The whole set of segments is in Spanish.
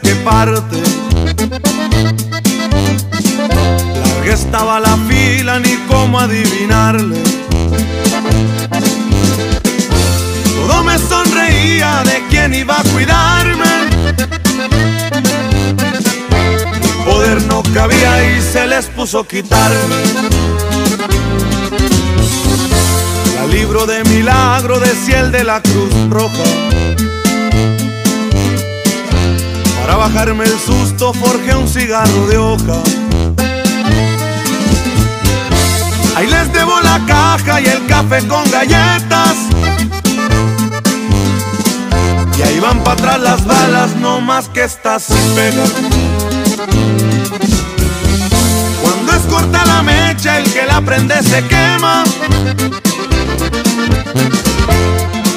qué parte. Larga estaba la fila, ni cómo adivinarle. Todo me sonreía de quién iba a cuidarme. Mi poder no cabía y se les puso quitarme. La libro de milagro decía el de la Cruz Roja. Para bajarme el susto forjé un cigarro de hoja. Ahí les debo la caja y el café con galletas. Y ahí van para atrás las balas, no más que estas sin pega. Cuando es corta la mecha, el que la prende se quema.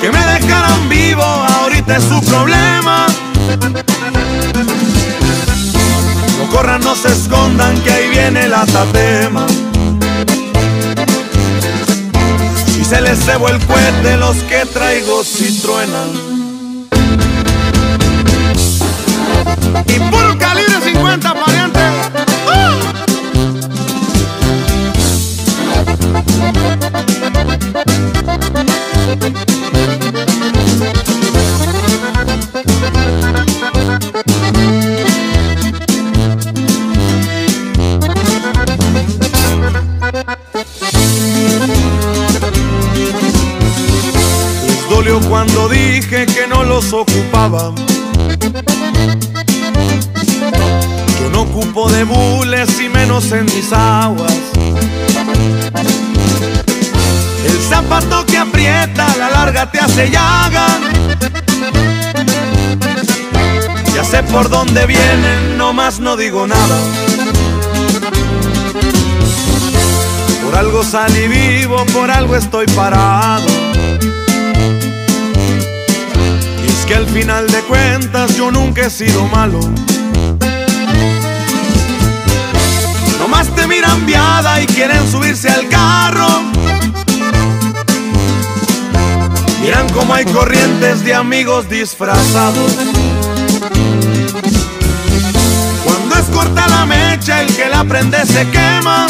Que me dejaran vivo, ahorita es escondan, que ahí viene la tatema. Si se les cebo el cohete, los que traigo si truenan. Y puro calibre Cuando dije que no los ocupaba. Yo no ocupo de bules y menos en mis aguas. El zapato que aprieta la larga te hace llaga. Ya sé por dónde vienen, nomás no digo nada. Por algo salí vivo, por algo estoy parado. Al final de cuentas yo nunca he sido malo. Nomás te miran viada y quieren subirse al carro. Miran como hay corrientes de amigos disfrazados. Cuando es corta la mecha, el que la prende se quema.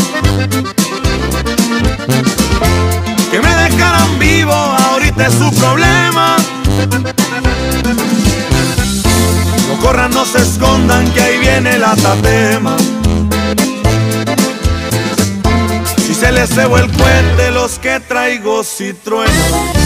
Que me dejaran vivo, ahorita es su problema. Escondan, que ahí viene la tatema. Si se les cebo el puente, los que traigo si.